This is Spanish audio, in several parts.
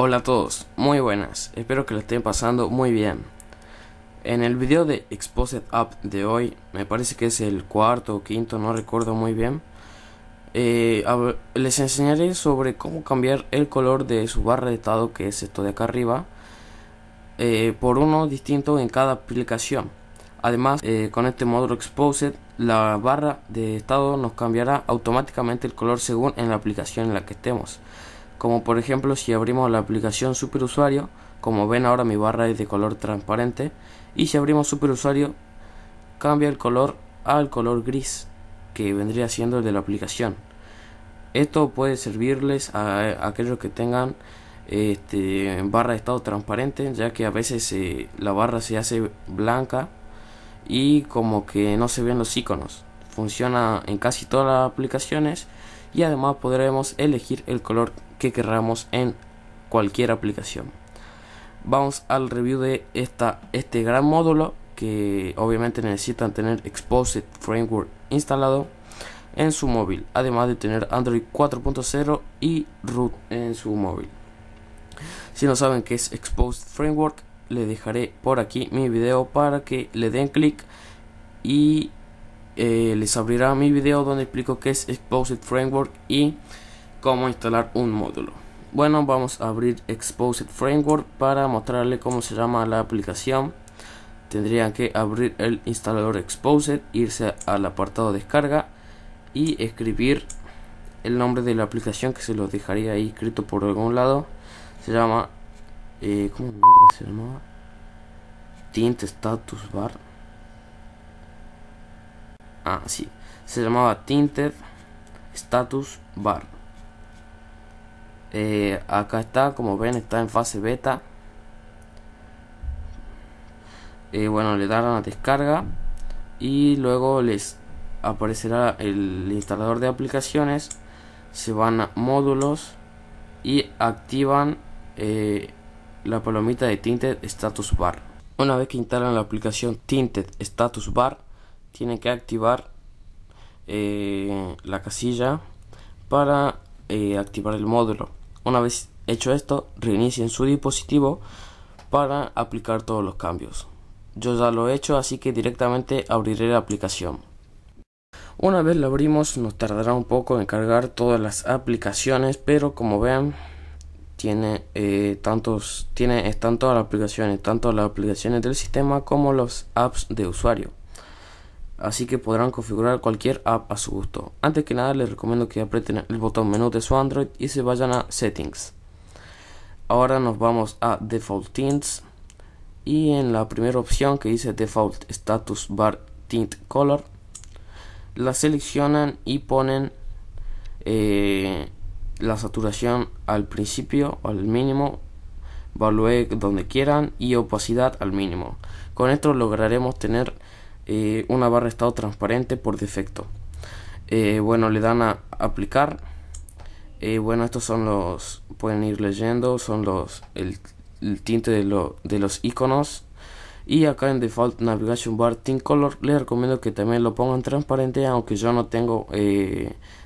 Hola a todos, muy buenas, espero que lo estén pasando muy bien. En el video de Exposed Up de hoy, me parece que es el cuarto o quinto, no recuerdo muy bien, eh, les enseñaré sobre cómo cambiar el color de su barra de estado, que es esto de acá arriba, eh, por uno distinto en cada aplicación. Además, eh, con este módulo Exposed, la barra de estado nos cambiará automáticamente el color según en la aplicación en la que estemos. Como por ejemplo si abrimos la aplicación Superusuario, como ven ahora mi barra es de color transparente, y si abrimos Superusuario cambia el color al color gris, que vendría siendo el de la aplicación. Esto puede servirles a, aquellos que tengan este, barra de estado transparente, ya que a veces eh, la barra se hace blanca y como que no se ven los iconos. Funciona en casi todas las aplicaciones y además podremos elegir el color que queramos en cualquier aplicación. Vamos al review de esta, este gran módulo que obviamente necesitan tener Exposed Framework instalado en su móvil, además de tener Android 4.0 y root en su móvil. Si no saben qué es Exposed Framework, le dejaré por aquí mi video para que le den clic y eh, les abrirá mi video donde explico qué es Exposed Framework y cómo instalar un módulo. Bueno, vamos a abrir Exposed Framework para mostrarle cómo se llama la aplicación. Tendrían que abrir el instalador Exposed, irse al apartado descarga y escribir el nombre de la aplicación que se lo dejaría ahí escrito por algún lado. Se llama eh, ¿Cómo se llama? Tint Status Bar. Ah, sí. Se llamaba Tinted Status Bar. Eh, acá está, como ven, está en fase beta. Eh, bueno, le darán a descarga y luego les aparecerá el instalador de aplicaciones. Se van a módulos y activan eh, la palomita de Tinted Status Bar. Una vez que instalan la aplicación Tinted Status Bar, tienen que activar eh, la casilla para eh, activar el módulo. Una vez hecho esto, reinicien su dispositivo para aplicar todos los cambios. Yo ya lo he hecho, así que directamente abriré la aplicación. Una vez la abrimos, nos tardará un poco en cargar todas las aplicaciones, pero como ven, tiene eh, tantos tiene están todas las aplicaciones tanto las aplicaciones del sistema como los apps de usuario así que podrán configurar cualquier app a su gusto. Antes que nada les recomiendo que aprieten el botón menú de su android y se vayan a settings. Ahora nos vamos a default tints. Y en la primera opción que dice default status bar tint color la seleccionan y ponen eh, la saturación al principio al mínimo value donde quieran y opacidad al mínimo. Con esto lograremos tener eh, una barra estado transparente por defecto eh, bueno le dan a aplicar eh, bueno estos son los pueden ir leyendo son los el, tinte de, lo, de los iconos y acá en default navigation bar tint color les recomiendo que también lo pongan transparente aunque yo no tengo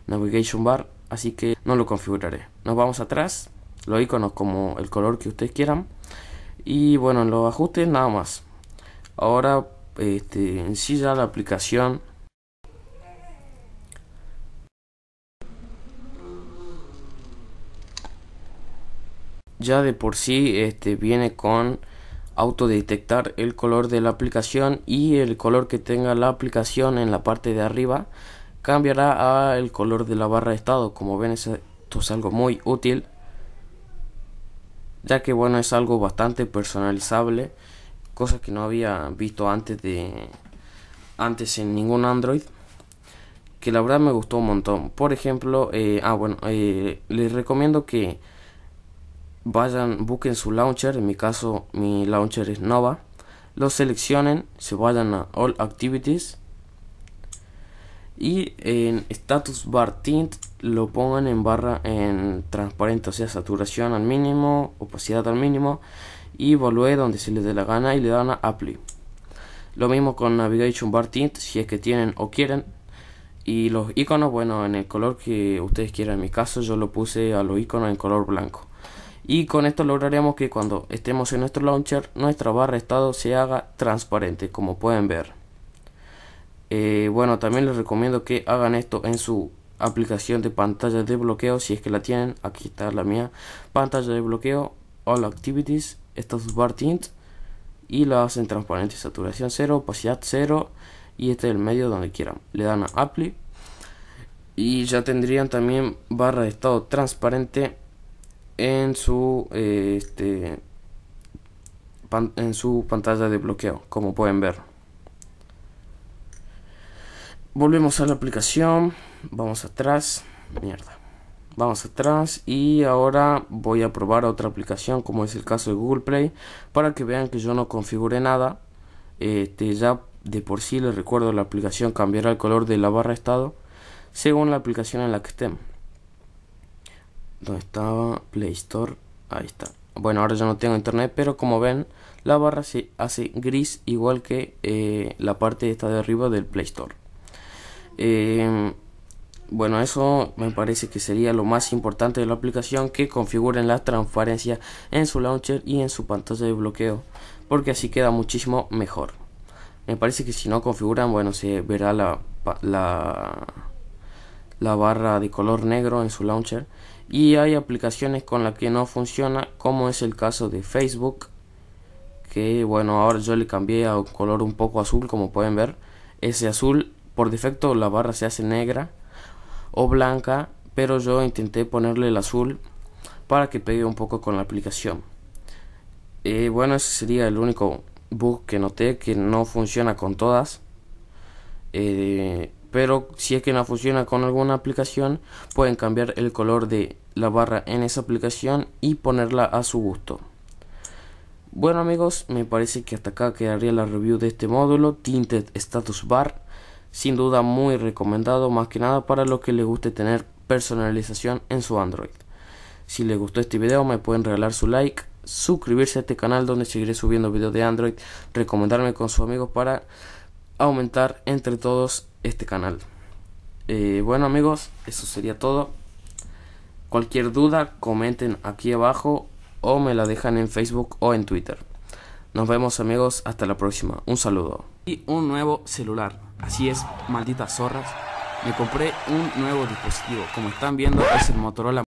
navigation bar así que no lo configuraré. Nos vamos atrás, los iconos como el color que ustedes quieran y bueno, en los ajustes nada más. Ahora este, en ya la aplicación. Ya de por sí este, viene con autodetectar el color de la aplicación y el color que tenga la aplicación en la parte de arriba cambiará a el color de la barra de estado. Como ven esto es algo muy útil ya que bueno es algo bastante personalizable cosa que no había visto antes de antes en ningún android que la verdad me gustó un montón. Por ejemplo eh, ah bueno eh, les recomiendo que vayan busquen su launcher en mi caso mi launcher es nova. Lo seleccionen se vayan a all activities y en status bar tint lo pongan en barra en transparente o sea saturación al mínimo opacidad al mínimo y volver donde se les dé la gana y le dan a apply lo mismo con navigation bar tint si es que tienen o quieren. Y los iconos bueno en el color que ustedes quieran. En mi caso yo lo puse a los iconos en color blanco. Y con esto lograremos que cuando estemos en nuestro launcher nuestra barra de estado se haga transparente como pueden ver. Eh, bueno también les recomiendo que hagan esto en su aplicación de pantalla de bloqueo si es que la tienen. Aquí está la mía. Pantalla de bloqueo all activities bar tint y la hacen transparente saturación 0 opacidad 0 y este es el medio donde quieran. Le dan a apply y ya tendrían también barra de estado transparente en su eh, este en su pantalla de bloqueo como pueden ver. Volvemos a la aplicación. Vamos atrás. Mierda vamos atrás y ahora voy a probar otra aplicación como es el caso de Google Play para que vean que yo no configure nada. Este ya de por sí les recuerdo la aplicación cambiará el color de la barra estado según la aplicación en la que estén. Donde estaba Play Store ahí está. Bueno ahora ya no tengo internet pero como ven la barra se hace gris igual que eh, la parte esta de arriba del Play Store. Eh, bueno eso me parece que sería lo más importante de la aplicación que configuren la transparencia en su launcher y en su pantalla de bloqueo porque así queda muchísimo mejor. Me parece que si no configuran bueno se verá la, la, la barra de color negro en su launcher y hay aplicaciones con las que no funciona como es el caso de Facebook que bueno ahora yo le cambié a un color un poco azul como pueden ver. Ese azul por defecto la barra se hace negra o blanca pero yo intenté ponerle el azul para que pegue un poco con la aplicación. Eh, bueno ese sería el único bug que noté que no funciona con todas. Eh, pero si es que no funciona con alguna aplicación pueden cambiar el color de la barra en esa aplicación y ponerla a su gusto. Bueno amigos me parece que hasta acá quedaría la review de este módulo Tinted Status Bar sin duda muy recomendado más que nada para los que les guste tener personalización en su Android si les gustó este video me pueden regalar su like suscribirse a este canal donde seguiré subiendo videos de Android recomendarme con sus amigos para aumentar entre todos este canal. Eh, bueno amigos, eso sería todo. Cualquier duda, comenten aquí abajo o me la dejan en Facebook o en Twitter. Nos vemos amigos, hasta la próxima. Un saludo. Y un nuevo celular. Así es, malditas zorras. Me compré un nuevo dispositivo. Como están viendo es el Motorola